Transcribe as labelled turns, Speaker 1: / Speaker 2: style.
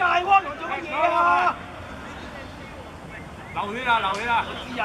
Speaker 1: 界喎，做乜嘢啊？
Speaker 2: 流血啊，流血啊！
Speaker 1: 哎呀！